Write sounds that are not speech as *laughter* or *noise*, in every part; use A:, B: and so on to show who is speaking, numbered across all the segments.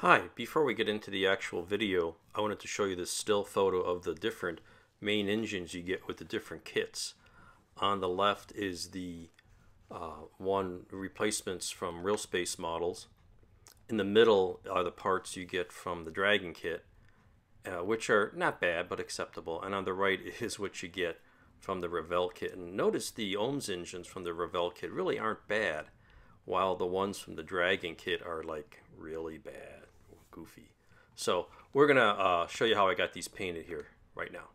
A: Hi, before we get into the actual video, I wanted to show you this still photo of the different main engines you get with the different kits. On the left is the uh, one replacements from Real Space models. In the middle are the parts you get from the Dragon kit, uh, which are not bad but acceptable. And on the right *laughs* is what you get from the Revell kit. And notice the OMS engines from the Revell kit really aren't bad, while the ones from the Dragon kit are like really bad goofy. So we're gonna uh, show you how I got these painted here right now.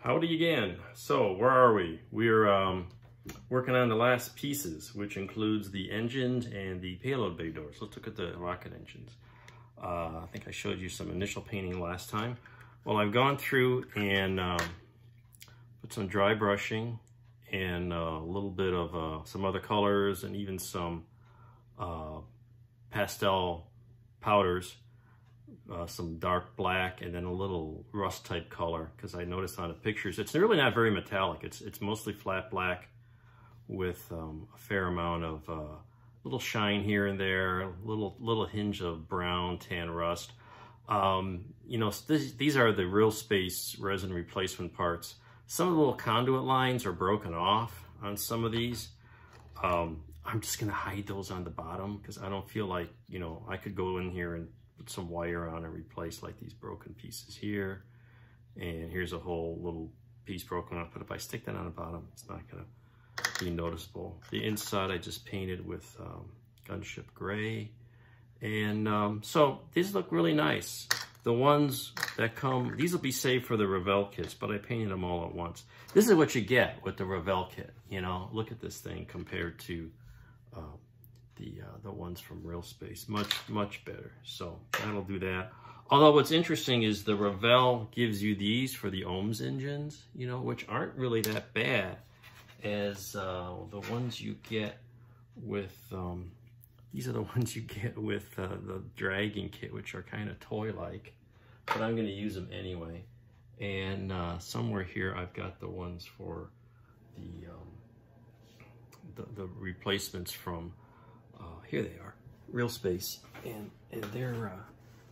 B: Howdy again. So where are we? We're um, working on the last pieces, which includes the engines and the payload bay doors. Let's look at the rocket engines. Uh, I think I showed you some initial painting last time. Well, I've gone through and um, put some dry brushing and uh, a little bit of uh, some other colors and even some uh, pastel powders, uh, some dark black, and then a little rust type color, because I noticed on the pictures, it's really not very metallic. It's, it's mostly flat black with um, a fair amount of uh, little shine here and there, a little, little hinge of brown, tan rust. Um, you know, this, these are the real space resin replacement parts. Some of the little conduit lines are broken off on some of these. Um, I'm just gonna hide those on the bottom because I don't feel like, you know, I could go in here and put some wire on and replace like these broken pieces here. And here's a whole little piece broken up, but if I stick that on the bottom, it's not gonna be noticeable. The inside I just painted with um, gunship gray. And um, so these look really nice. The ones that come, these will be saved for the Revell kits, but I painted them all at once. This is what you get with the Revell kit, you know? Look at this thing compared to uh, the uh, the ones from Real Space. Much, much better. So that'll do that. Although what's interesting is the Revell gives you these for the OMS engines, you know, which aren't really that bad as uh, the ones you get with, um, these are the *laughs* ones you get with uh, the Dragon kit, which are kind of toy-like, but I'm going to use them anyway. And uh, somewhere here, I've got the ones for the um, the, the replacements from, uh, here they are, Real Space, and, and they're, uh,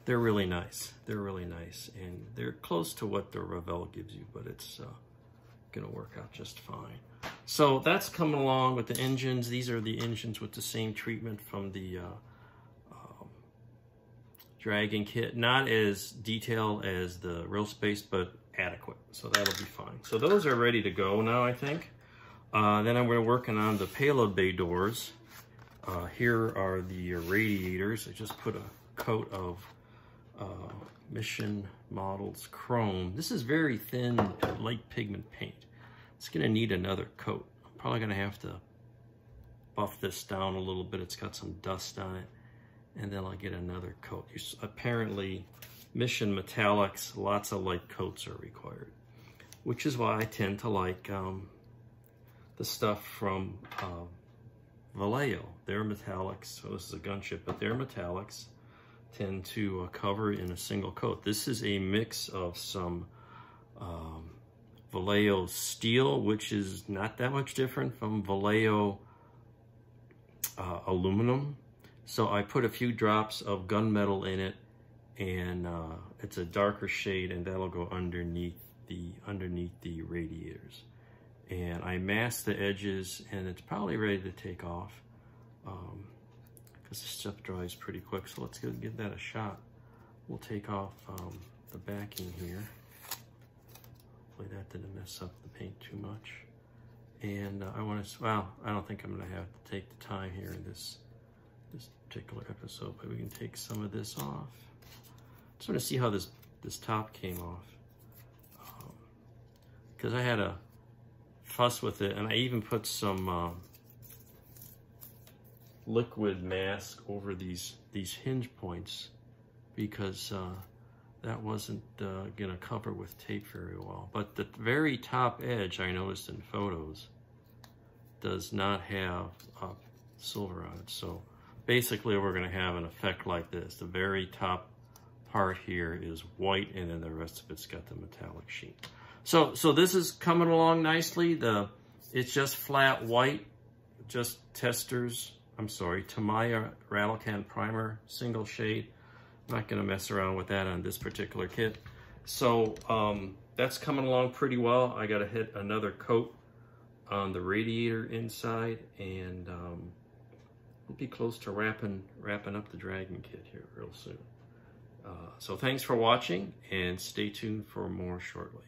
B: they're really nice. They're really nice, and they're close to what the Revell gives you, but it's uh, gonna work out just fine. So that's coming along with the engines. These are the engines with the same treatment from the uh, um, Dragon kit. Not as detailed as the Real Space, but adequate. So that'll be fine. So those are ready to go now, I think. Uh, then I'm working on the payload bay doors. Uh, here are the radiators. I just put a coat of uh, Mission Models Chrome. This is very thin, light pigment paint. It's gonna need another coat. I'm probably gonna have to buff this down a little bit. It's got some dust on it. And then I'll get another coat. Apparently, Mission Metallics, lots of light coats are required. Which is why I tend to like um, the stuff from uh, Vallejo. Their metallics, so this is a gunship, but their metallics tend to uh, cover in a single coat. This is a mix of some um, Vallejo steel, which is not that much different from Vallejo uh, aluminum. So I put a few drops of gunmetal in it and uh, it's a darker shade and that'll go underneath the underneath the radiators and I masked the edges and it's probably ready to take off because um, this stuff dries pretty quick. So let's go give that a shot. We'll take off um, the backing here. Hopefully that didn't mess up the paint too much. And uh, I want to, well, I don't think I'm going to have to take the time here in this, this particular episode, but we can take some of this off. Just want to see how this, this top came off. Because um, I had a fuss with it. And I even put some uh, liquid mask over these, these hinge points because uh, that wasn't uh, gonna cover with tape very well. But the very top edge I noticed in photos does not have uh, silver on it. So basically we're gonna have an effect like this. The very top part here is white and then the rest of it's got the metallic sheen. So, so this is coming along nicely. The It's just flat white, just Testors, I'm sorry, Tamiya Rattle Can Primer, single shade. I'm not going to mess around with that on this particular kit. So um, that's coming along pretty well. I got to hit another coat on the radiator inside and um, we'll be close to wrapping, wrapping up the Dragon kit here real soon. Uh, so thanks for watching and stay tuned for more shortly.